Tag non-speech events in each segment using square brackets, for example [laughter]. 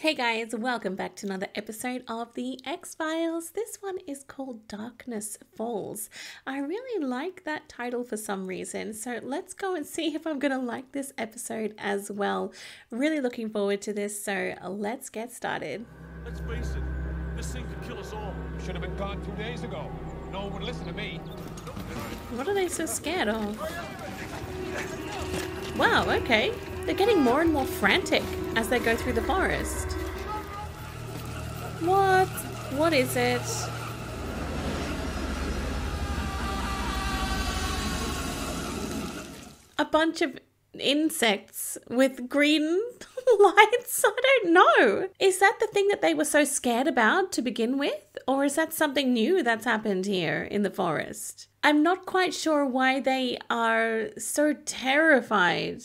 Hey guys, welcome back to another episode of the X Files. This one is called Darkness Falls. I really like that title for some reason, so let's go and see if I'm going to like this episode as well. Really looking forward to this, so let's get started. Let's face it, this thing could kill us all. Should have been gone two days ago. No one would listen to me. What are they so scared of? Wow, okay. They're getting more and more frantic as they go through the forest. What? What is it? A bunch of insects with green [laughs] lights? I don't know. Is that the thing that they were so scared about to begin with? Or is that something new that's happened here in the forest? I'm not quite sure why they are so terrified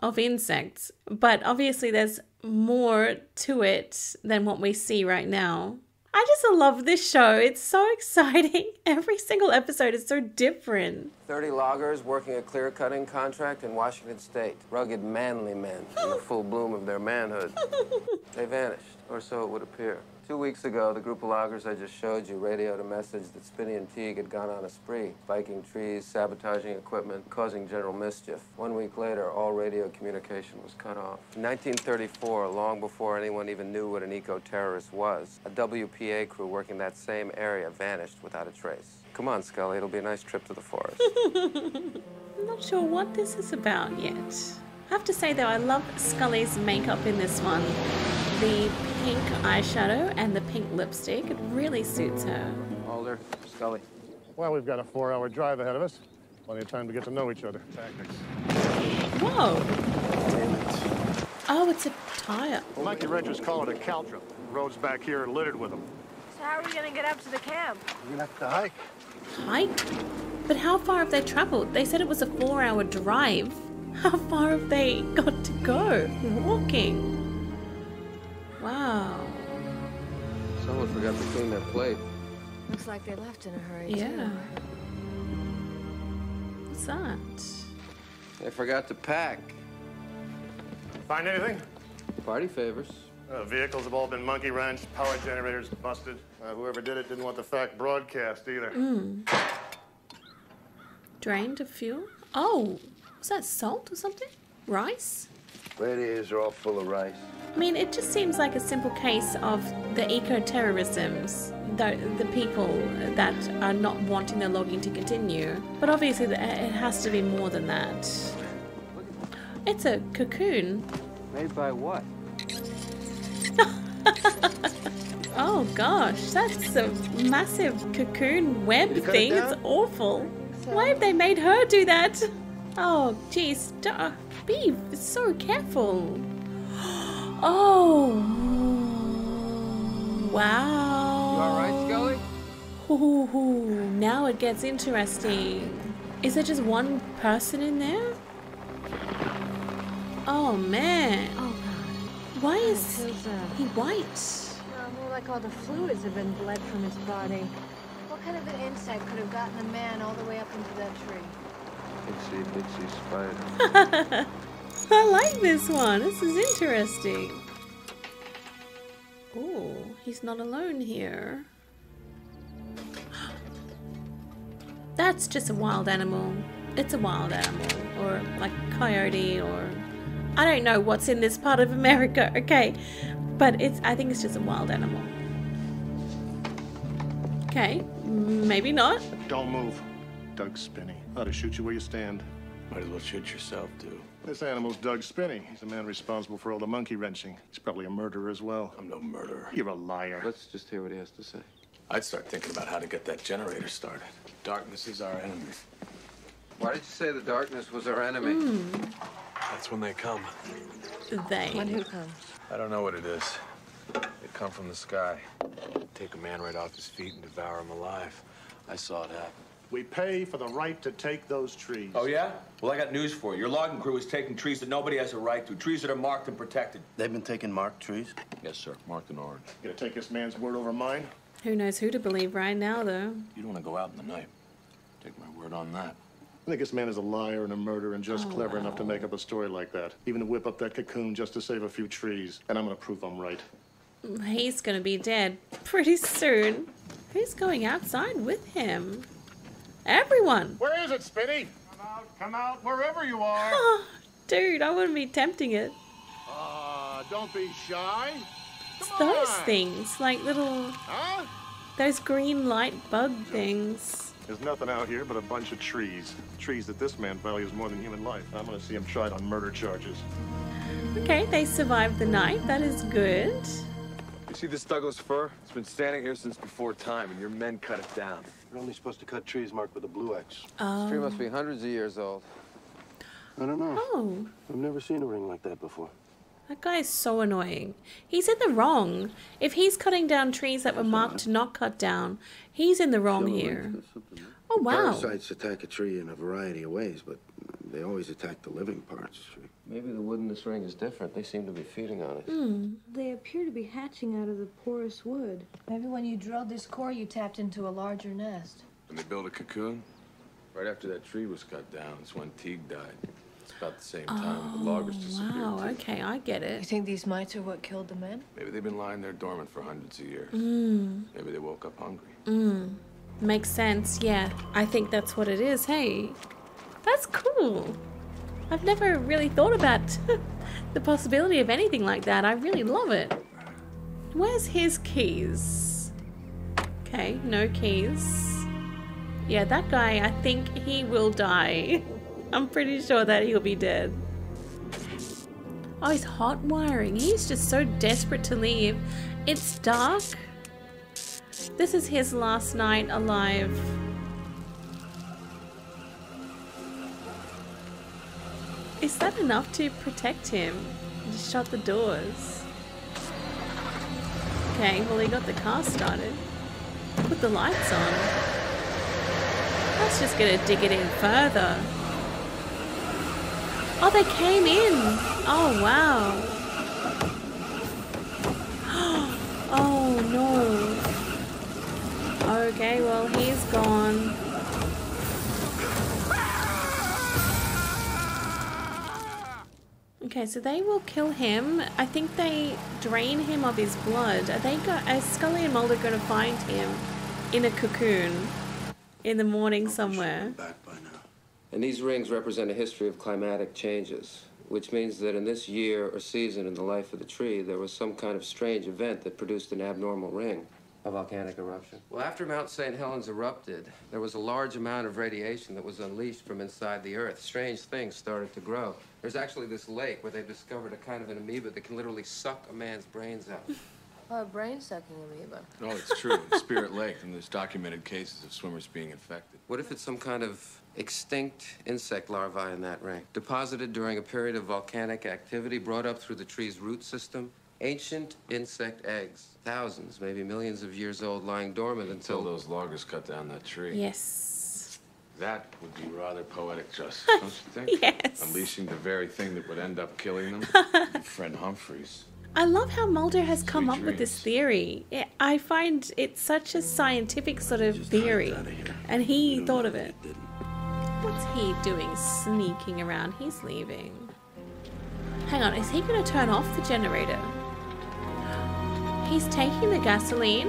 of insects, but obviously there's more to it than what we see right now. I just love this show. It's so [laughs] exciting. Every single episode is so different. 30 loggers working a clear cutting contract in Washington State. Rugged, manly men in the [laughs] full bloom of their manhood. they vanished, or so it would appear. Two weeks ago, the group of loggers I just showed you radioed a message that Spinney and Teague had gone on a spree, spiking trees, sabotaging equipment, causing general mischief. One week later, all radio communication was cut off. In 1934, long before anyone even knew what an eco-terrorist was, a WPA crew working that same area vanished without a trace. Come on, Scully, it'll be a nice trip to the forest. [laughs] I'm not sure what this is about yet. I have to say though, I love Scully's makeup in this one. The pink eyeshadow and the pink lipstick, it really suits her. Mulder, Scully. Well, we've got a four-hour drive ahead of us. Plenty of time to get to know each other. Tactics. Whoa! Oh, it's a tire. Well, Mikey Rangers call it a caltrop. Road's back here are littered with them. So how are we gonna get up to the camp? We're gonna have to hike. Hike? But how far have they traveled? They said it was a four hour drive. [laughs] How far have they got to go? Walking. Wow. Someone forgot to clean their plate. Looks like they left in a hurry Yeah. too. What's that? They forgot to pack. Find anything? Party favors. Uh, vehicles have all been monkey wrenched, power generators busted. Uh, whoever did it didn't want the fact broadcast either. Drained of fuel? Oh, was that salt or something? Rice? Radiators are all full of rice. I mean, it just seems like a simple case of the eco-terrorisms, the, the people that are not wanting the logging to continue. But obviously, it has to be more than that. It's a cocoon. Made by what? [laughs] Oh gosh, that's a massive cocoon web cut it thing. It's awful. Uh, Why have they made her do that? Oh, geez. Duh, Be so careful. Oh. Wow. You all right, Scully? Ooh, now it gets interesting. Is there just one person in there? Oh man. Oh god. Why is feels, uh, he white? No, more like all the fluids have been bled from his body. What kind of an insect could have gotten the man all the way up into that tree? Itsy bitsy spider. I like this one. This is interesting. Oh, he's not alone here. [gasps] That's just a wild animal. It's a wild animal. Or like a coyote or I don't know what's in this part of America, [laughs] okay? But it's I think it's just a wild animal. Okay, maybe not. Don't move. Doug Spinney. Ought to shoot you where you stand. Might as well shoot yourself, too. This animal's Doug Spinney. He's the man responsible for all the monkey wrenching. He's probably a murderer as well. I'm no murderer. You're a liar. Let's just hear what he has to say. I'd start thinking about how to get that generator started. Darkness is our enemy. Why did you say the darkness was our enemy? Hmm. That's when they come. They. When who comes? I don't know what it is. They come from the sky. Take a man right off his feet and devour him alive. I saw it happen. We pay for the right to take those trees. Oh, yeah? Well, I got news for you. Your logging crew is taking trees that nobody has a right to, trees that are marked and protected. They've been taking marked trees. Yes, sir. Marked and orange. You gonna take this man's word over mine? Who knows who to believe right now though? You don't want to go out in the night. Take my word on that. I think this man is a liar and a murderer and just Oh, clever enough to make up a story like that. Even to whip up that cocoon just to save a few trees. And I'm gonna prove I'm right. He's gonna be dead pretty soon. Who's going outside with him? Everyone! Where is it, Spinney? Come out, come out, wherever you are. Oh, [laughs] dude, I wouldn't be tempting it. Ah, don't be shy. It's Come those on. things, like little, Huh? those green light bug things. There's nothing out here but a bunch of trees. Trees that this man values more than human life. I'm gonna see him tried on murder charges. Okay, they survived the night. That is good. You see this Douglas fir? It's been standing here since before time, and your men cut it down. You're only supposed to cut trees marked with a blue X. This tree must be oh. hundreds of years old. I don't know. Oh, I've never seen a ring like that before. that guy is so annoying. He's in the wrong. If he's cutting down trees that were marked to not cut down, he's in the wrong here. Oh, wow. Parasites attack a tree in a variety of ways, but they always attack the living parts. Maybe the wood in this ring is different. They seem to be feeding on it. Hmm. They appear to be hatching out of the porous wood. Maybe when you drilled this core, you tapped into a larger nest. When they built a cocoon, right after that tree was cut down, it's when Teague died. It's about the same time the loggers oh, disappeared. Wow, too. okay, I get it. You think these mites are what killed the men? Maybe they've been lying there dormant for hundreds of years. Hmm. Maybe they woke up hungry. Hmm. Makes sense, yeah. I think that's what it is, hey. That's cool. I've never really thought about [laughs] the possibility of anything like that. I really love it. Where's his keys? Okay, no keys. Yeah, that guy, I think he will die. [laughs] I'm pretty sure that he'll be dead. Oh, he's hot wiring. He's just so desperate to leave. It's dark. This is his last night alive. Is that enough to protect him? Just shut the doors. Okay, well, he got the car started. Put the lights on. That's just gonna dig it in further. Oh, they came in. Oh, wow. [gasps] Oh, no. Okay, well, he's gone. Okay, so they will kill him. I think they drain him of his blood. Are they go? Are Scully and Mulder going to find him in a cocoon in the morning somewhere? Back by now. And these rings represent a history of climatic changes, which means that in this year or season in the life of the tree, there was some kind of strange event that produced an abnormal ring. A volcanic eruption. Well, after Mount St. Helens erupted, there was a large amount of radiation that was unleashed from inside the Earth. Strange things started to grow. There's actually this lake where they've discovered a kind of an amoeba that can literally suck a man's brains out. [laughs] Oh, brain sucking amoeba. No, it's true. In Spirit Lake, and there's documented cases of swimmers being infected. What if it's some kind of extinct insect larvae in that ring, deposited during a period of volcanic activity, brought up through the tree's root system? Ancient insect eggs, thousands, maybe millions of years old, lying dormant Until until those loggers cut down that tree. Yes. That would be rather poetic justice, [laughs] don't you think? Yes. Unleashing the very thing that would end up killing them. [laughs] friend Humphreys. I love how Mulder has come Sweet up with this theory. I- I find it such a scientific sort of theory, outta here. and he You thought of it. didn't. What's he doing sneaking around? He's leaving. Hang on, is he going to turn off the generator? He's taking the gasoline?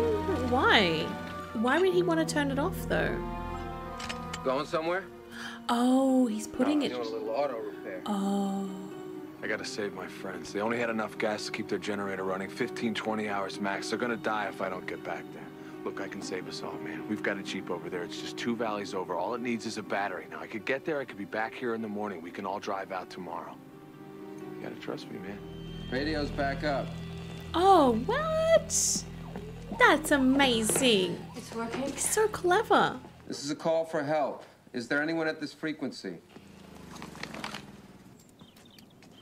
Why? Why would he want to turn it off though? going somewhere? Oh, he's putting it. Doing a little auto repair. Oh. I gotta save my friends. They only had enough gas to keep their generator running 15, 20 hours max. They're gonna die if I don't get back there. Look, I can save us all, man. We've got a Jeep over there. It's just two valleys over. All it needs is a battery. Now, I could get there. I could be back here in the morning. We can all drive out tomorrow. You gotta trust me, man. Radio's back up. Oh, what? That's amazing. It's working. He's so clever. This is a call for help. Is there anyone at this frequency?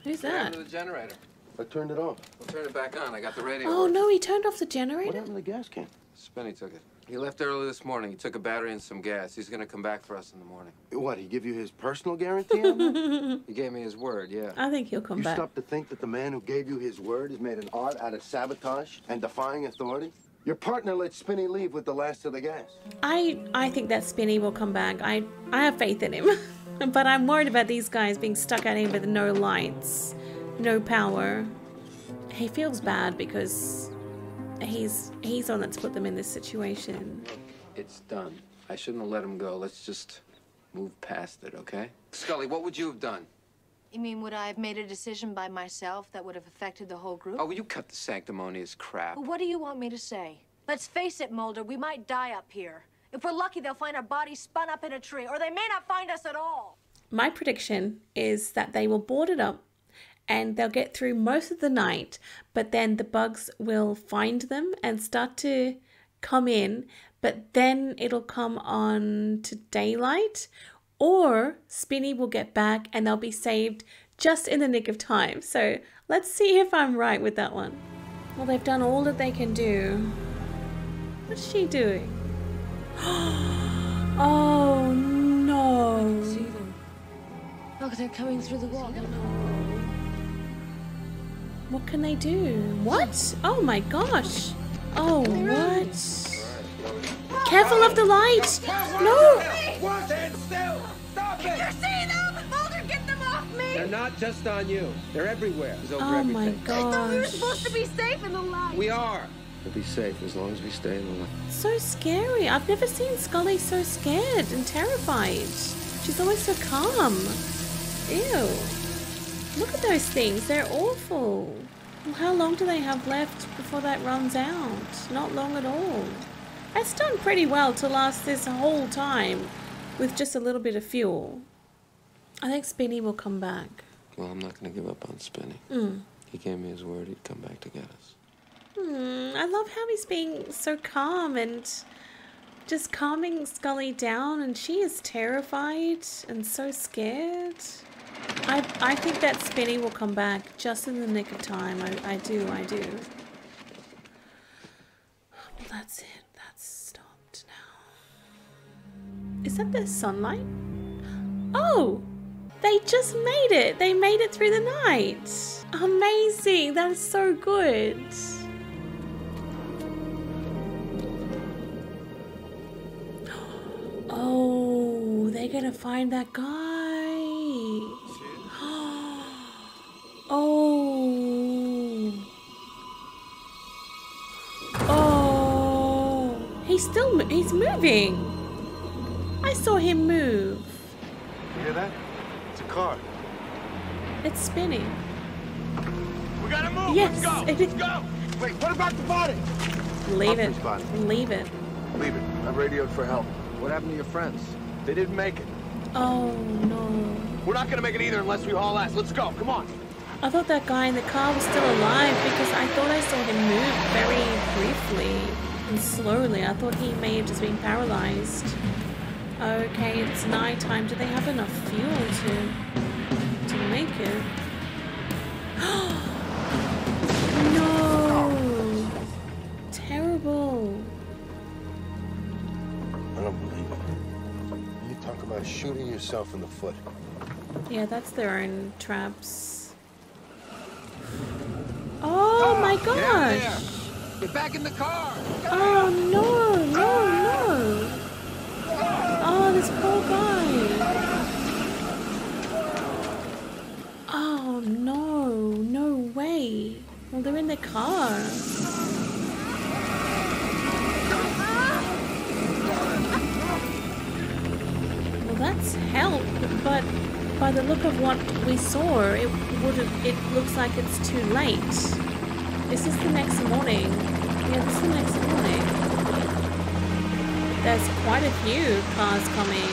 Who's What that? happened to the generator? I turned it off. We'll turn it back on. I got the radio. Oh working. no, he turned off the generator? What generator? happened to the gas can? Spinney took it. He left early this morning. He took a battery and some gas. He's gonna come back for us in the morning. What, he give you his personal guarantee on that? [laughs] He gave me his word, yeah. I think he'll come you back. You stop to think that the man who gave you his word has made an art out of sabotage and defying authority? Your partner let Spinney leave with the last of the gas. I I think that Spinney will come back. I I have faith in him. [laughs] But I'm worried about these guys being stuck out here with no lights, no power. He feels bad because he's he's the one that's put them in this situation. It's done. I shouldn't have let him go. Let's just move past it, okay? Scully, what would you have done? You mean would I have made a decision by myself that would have affected the whole group? Oh, will you cut the sanctimonious crap? Well, what do you want me to say? Let's face it, Mulder, we might die up here. If we're lucky, they'll find our bodies spun up in a tree, or they may not find us at all. My prediction is that they will board it up and they'll get through most of the night, but then the bugs will find them and start to come in, but then it'll come on to daylight, or Spinney will get back and they'll be saved just in the nick of time. So let's see if I'm right with that one. Well, they've done all that they can do. What's she doing? [gasps] oh no. Look, they're coming through the wall. What can they do? What? Oh my gosh. Oh, what? Careful of the light. No. Stand still! Stop it! You see them? Mulder, get them off me! They're not just on you. They're everywhere. It's over Oh my everything. I thought we were supposed to be safe in the light. We are. We'll be safe as long as we stay in the light. So scary. I've never seen Scully so scared and terrified. She's always so calm. Ew. Look at those things. They're awful. Well, how long do they have left before that runs out? Not long at all. That's done pretty well to last this whole time with just a little bit of fuel. I think Spinney will come back. Well, I'm not going to give up on Spinney. He gave me his word he'd come back to get us. Hmm, I love how he's being so calm and just calming Scully down, and she is terrified and so scared. I I think that Spinney will come back just in the nick of time. I, I do, I do. Well, that's it. That's stopped now. Is that the sunlight? Oh! They just made it! They made it through the night! Amazing! That is so good! [gasps] Oh, they're gonna find that guy. [gasps] Oh. Oh. He's still mo- he's moving. I saw him move. You hear that? It's a car. It's spinning. We gotta move! Yes, Let's go! it is- Let's go! Wait, what about the body? Leave it. Body. Leave it. Leave it. I radioed for help. What happened to your friends? They didn't make it. Oh no. We're not gonna make it either unless we haul ass. Let's go. Come on. I thought that guy in the car was still alive because I thought I saw him move very briefly and slowly. I thought he may have just been paralyzed. Okay, it's night time. Do they have enough fuel to to make it? [gasps] no! Terrible. I don't believe it. You talk about shooting yourself in the foot. Yeah, that's their own traps. Oh ah, my gosh! Get back in the car! Oh no, no, no! We saw, it would. It looks like it's too late. This is the next morning. Yeah, this is the next morning. There's quite a few cars coming.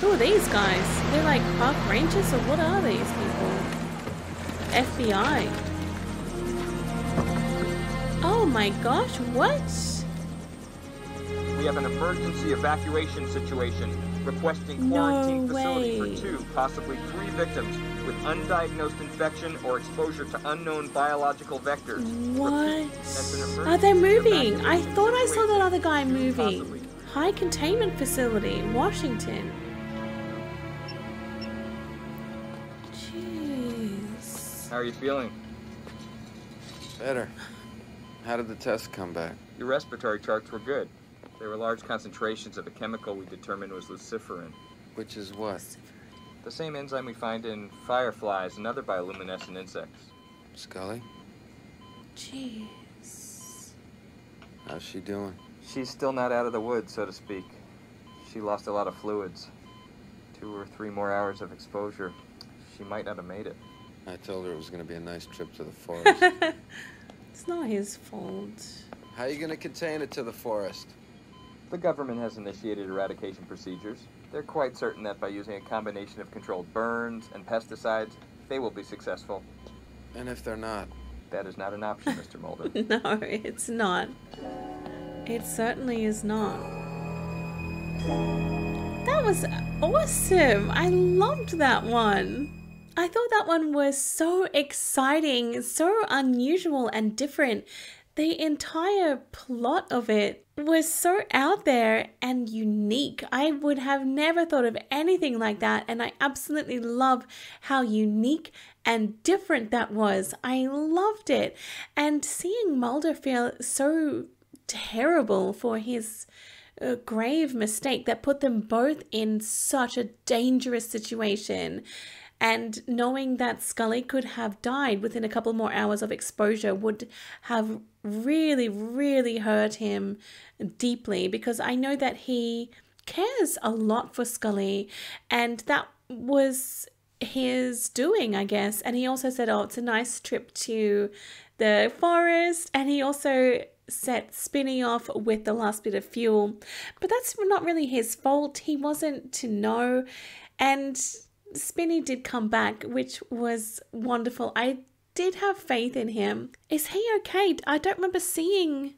Who are these guys? They're like park rangers or what are these people? FBI. Oh my gosh, what? We have an emergency evacuation situation requesting No quarantine facility way. for two, possibly three victims with undiagnosed infection or exposure to unknown biological vectors. What? Repeat, that's an emergency Are they moving? I thought I saw that other guy moving. possibly. High containment facility, Washington. Jeez. How are you feeling? Better. How did the test come back? Your respiratory charts were good. There were large concentrations of a chemical we determined was luciferin. Which is what? The same enzyme we find in fireflies and other bioluminescent insects. Scully, Jeez. how's she doing? She's still not out of the woods, so to speak. She lost a lot of fluids. Two or three more hours of exposure. She might not have made it. I told her it was gonna be a nice trip to the [laughs] forest. It's not his fault. How are you gonna contain it to the forest? The government has initiated eradication procedures. They're quite certain that by using a combination of controlled burns and pesticides, they will be successful. And if they're not? That is not an option, Mr. [laughs] Mulder. [laughs] No, it's not. It certainly is not. That was awesome. I loved that one. I thought that one was so exciting, so unusual and different. The entire plot of it was so out there and unique. I would have never thought of anything like that, and I absolutely love how unique and different that was. I loved it. And seeing Mulder feel so terrible for his uh, grave mistake that put them both in such a dangerous situation. And knowing that Scully could have died within a couple more hours of exposure would have really, really hurt him deeply because I know that he cares a lot for Scully and that was his doing, I guess. And he also said, Oh, it's a nice trip to the forest. And he also set Spinney off with the last bit of fuel. But that's not really his fault. He wasn't to know. And Spinney did come back, which was wonderful. I did have faith in him. Is he okay? I don't remember seeing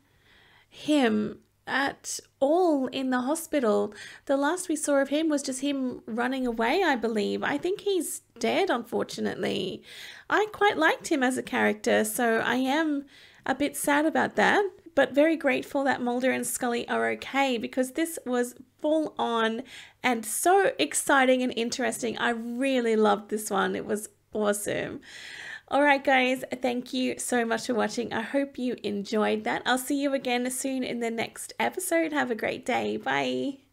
him at all in the hospital. The last we saw of him was just him running away, I believe. I think he's dead, unfortunately. I quite liked him as a character, so I am a bit sad about that, but very grateful that Mulder and Scully are okay because this was full on and so exciting and interesting. I really loved this one. It was awesome. All right, guys, thank you so much for watching. I hope you enjoyed that. I'll see you again soon in the next episode. Have a great day. Bye.